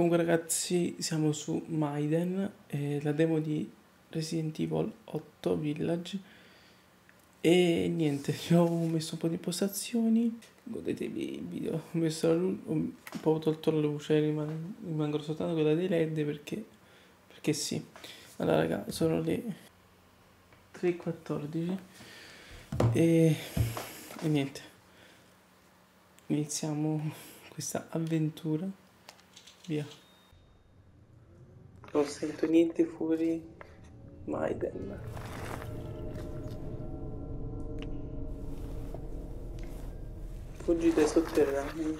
Comunque ragazzi siamo su Maiden, eh, la demo di Resident Evil 8 Village. E niente, ho messo un po' di impostazioni, godetevi il video, ho messo la luce, un po' tolto la luce, riman- rimangono soltanto quella dei led perché, perché sì. Allora raga, sono le 3.14 e, e niente, iniziamo questa avventura, via. Non sento niente fuori Maiden. Fuggi dai sotterranei.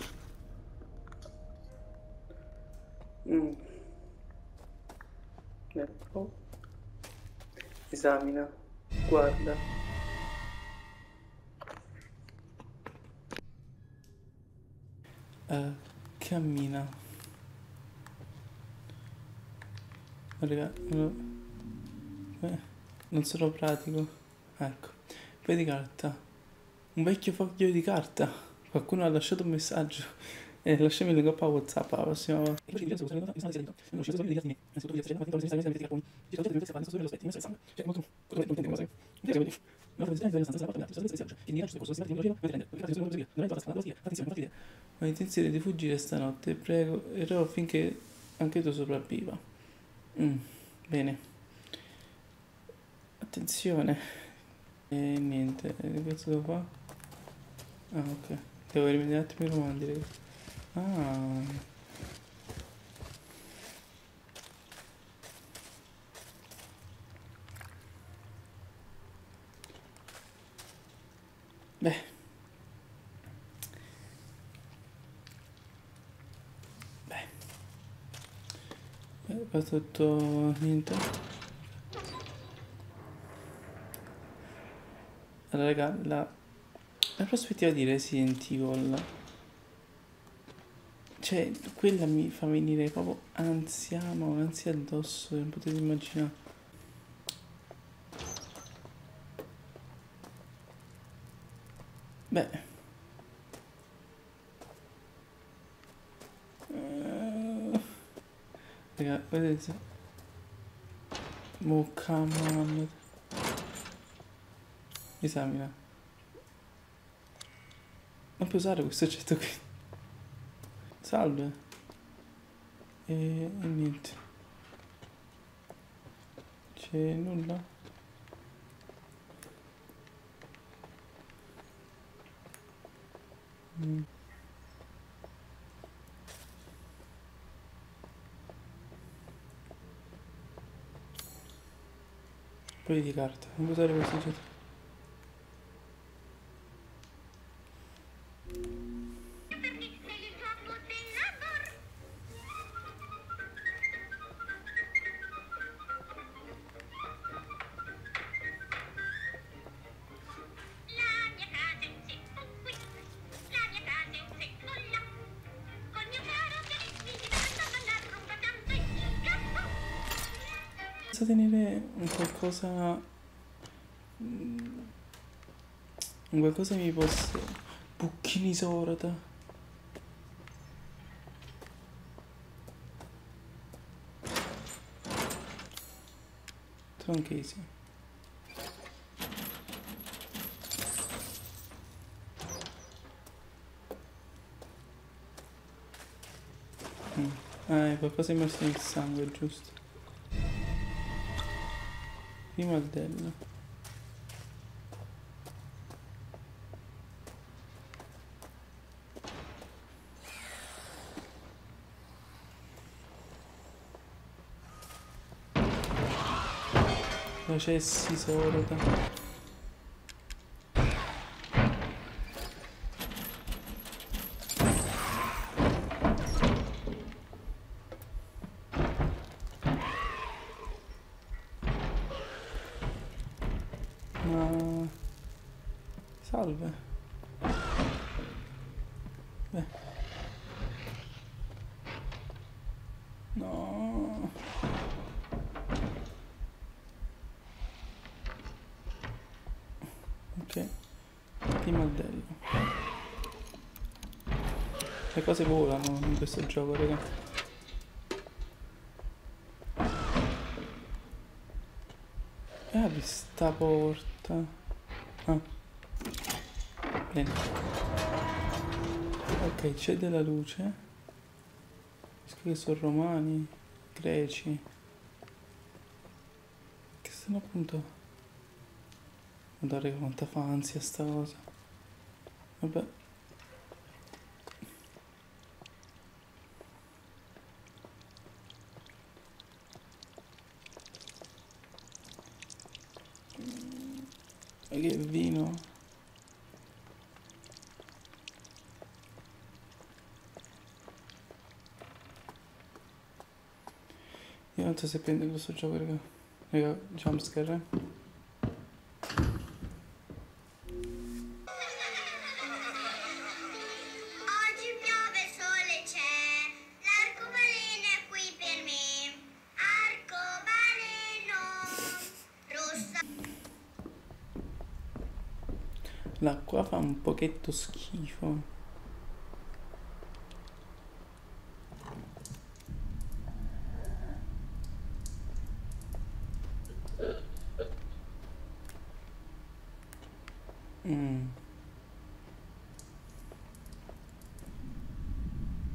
Mm. Ecco. Esamina. Guarda. Eh, cammina. Raga, no. Eh, non sono pratico. Ecco. Poi di carta. Un vecchio foglio di carta. Qualcuno ha lasciato un messaggio. Eh, lasciami il link WhatsApp la prossima volta. Ho intenzione di fuggire stanotte, prego, erò finché anche tu sopravviva. Mm, bene. Attenzione. E niente, che cazzo devo fare? Ah, ok. Devo rimanere un attimo i comandi, raga. Ah. Beh. Beh. Eh, fa tutto niente. Allora, raga, la, la prospettiva di Resident Evil, cioè, quella mi fa venire proprio ansia, ma un'ansia addosso, non potete immaginare. Beh. Eh, Raga, vedete? Mokaman. Esamina. Non puoi usare questo oggetto qui. Salve. E, e niente. C'è nulla? Mm. Poi di carta. Non puoi usare Senza tenere un qualcosa. mm, Un qualcosa mi possa. Bucchini sorata. Tronchesi. Mm. Ah, è qualcosa immerso nel sangue, giusto? Prima il dello. Processi sorda. Salve. Beh. No. Ok. Di modello. Le cose volano in questo gioco, raga. Apri sta porta. Ah. Bene. Ok, c'è della luce. Che sono romani, greci. Che sono appunto... Guardate quanta fa ansia sta cosa. Vabbè. E che vino. Io non so se prende questo gioco, raga. Raga, jumpscare. eh. L'acqua fa un pochetto schifo. Mm.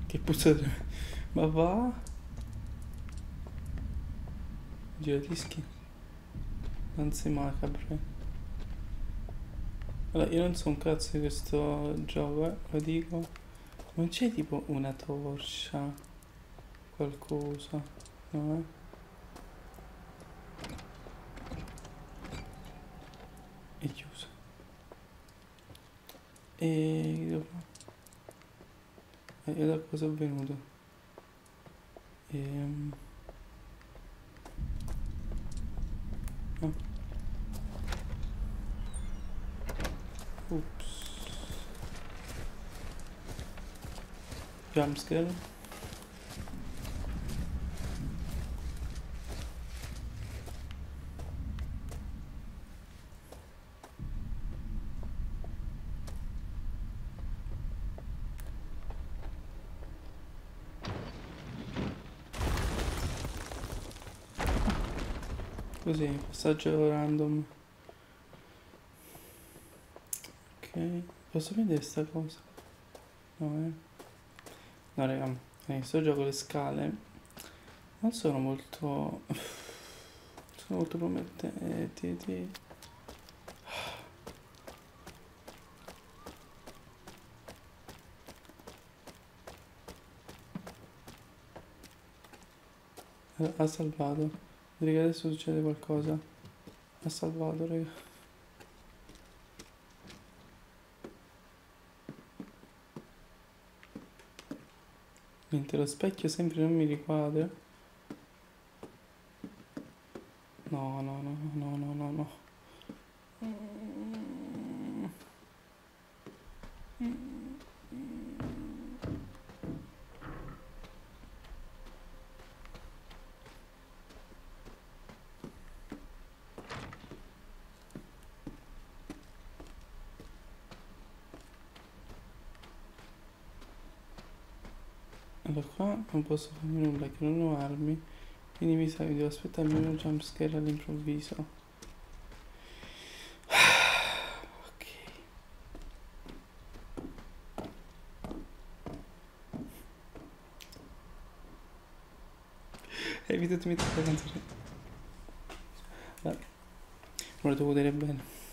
Che puzza Ma va? Giradischi. Anzi macabre. Allora, io non so un cazzo di questo gioco, eh, lo dico. Non c'è tipo una torcia, qualcosa, no? eh? È chiuso. E? E e da cosa è venuto? Ehm... Ops. Jumpscare. Così, passaggio random. Posso vedere sta cosa? No, eh. No, raga, questo gioco le scale non sono molto... sono molto promettenti. Eh, Ha salvato. Che adesso succede qualcosa. Ha salvato, raga. Mentre lo specchio sempre non mi riquadra. No, no, no, no, no. Allora qua non posso fare nulla che non ho armi. Quindi mi sa che devo aspettarmi uno jumpscare all'improvviso. Ok. Evita di mettere la canzone. Lo devo vedere bene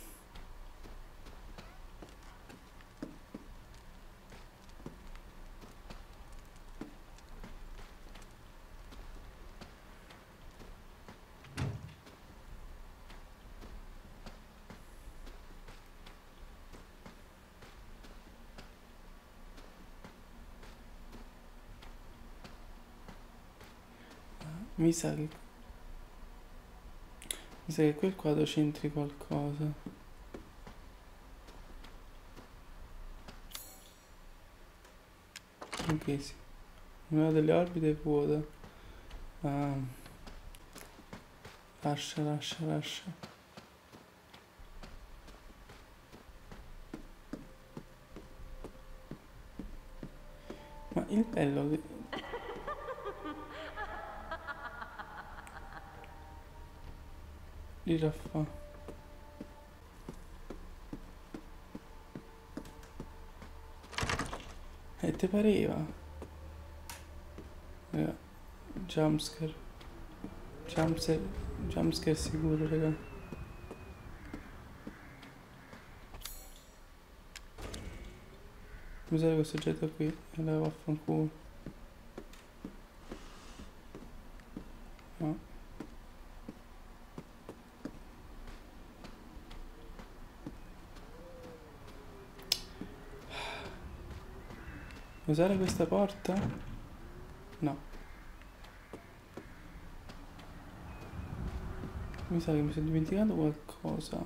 Mi sa che... Mi sa che quel quadro c'entri qualcosa. Ok, sì. Una delle orbite è vuota. Ah. Lascia, lascia, lascia. Ma il bello. Li raffa. E te pareva? Raga, jumpscare. Jumpscare, jumpscare sicuro, raga. Usare questo oggetto qui e la vaffanculo. No. Usare questa porta? No. Mi sa che mi sono dimenticato qualcosa.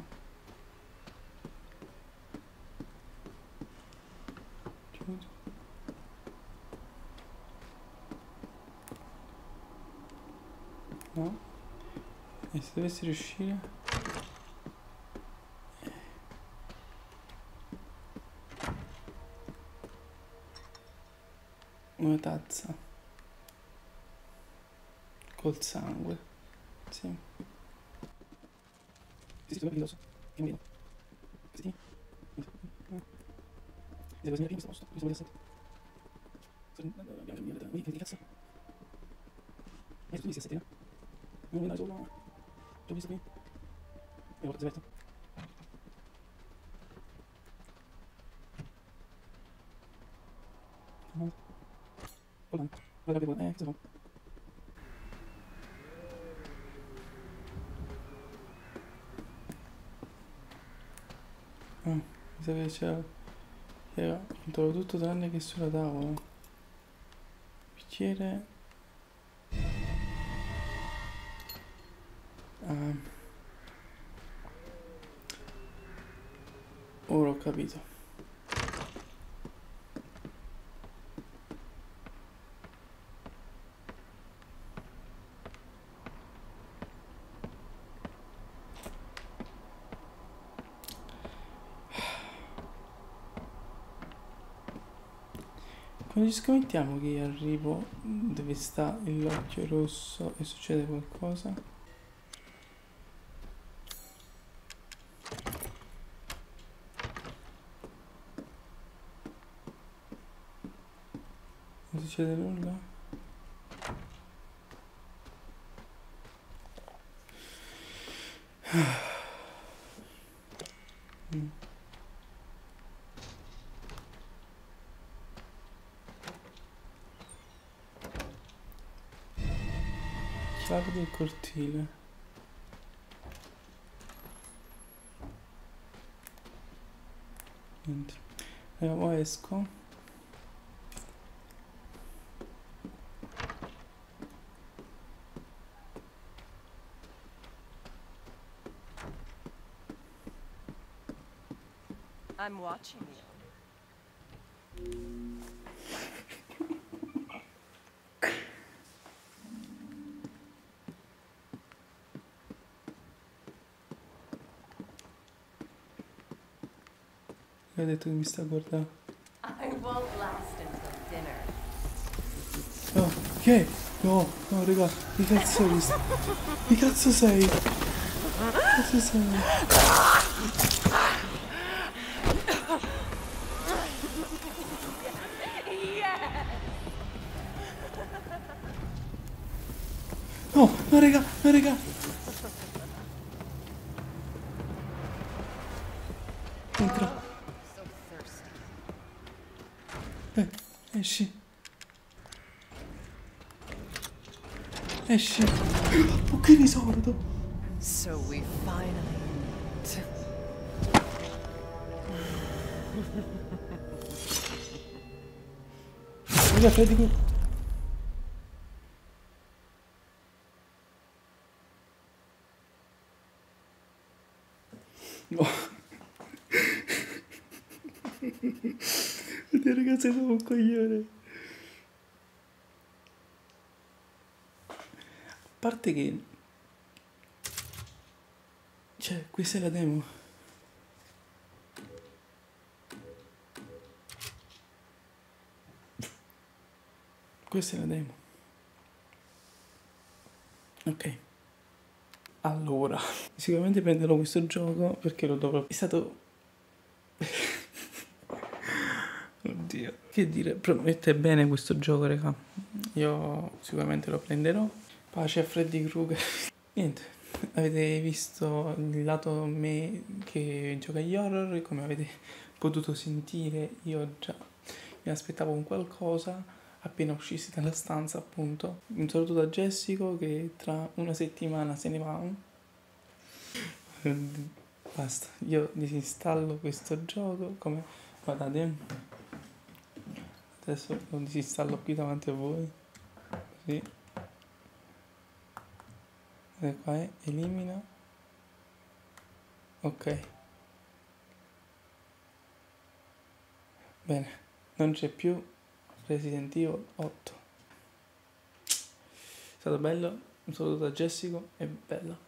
Chiudo. No. E se dovessi riuscire? Una tazza. Col sangue. Sì. Sì, sì, dove lo so. Io vedo. Sì. Devo prima questo posto. Questo essere. Che cazzo? Eh, tu mi sei sette, no? Non vedo solo. L'ho visto qui. E ora svelto. No. Hold on. Ah, mi sa che c'era... Era controllo tutto tranne che sulla tavola. Bicchiere... Ah. Ora ho capito. Ci scommettiamo che arrivo dove sta l'occhio rosso e succede qualcosa? Non succede nulla? Mm. Chiave del cortile. Niente. Eh, ora esco. I'm watching you. E ha detto che mi sta guardando. I won't last until dinner. No, che? No, no, raga, che cazzo sei? Che cazzo sei? Che cazzo sei? No, no, raga, no, raga. Entra, eh, esci. Esci. Oh, che risordo. So we finally meet. Raga, Freddy, qui. No. Oddio, ragazzi, sono un coglione. A parte che... Cioè, questa è la demo. Questa è la demo. Ok. Allora, sicuramente prenderò questo gioco perché lo dovrò... È stato... Oddio, che dire, promette bene questo gioco, raga. Io sicuramente lo prenderò. Pace a Freddy Krueger. Niente, avete visto il lato me che gioca agli horror, come avete potuto sentire, io già mi aspettavo un qualcosa appena uscissi dalla stanza, appunto. Un saluto da Jessico che tra una settimana se ne va. Basta, io disinstallo questo gioco come guardate. Adesso lo disinstallo qui davanti a voi. Così. Guardate qua, eh, elimina. Ok. Bene, non c'è più Resident Evil 8. È stato bello, un saluto da Jessico e bella.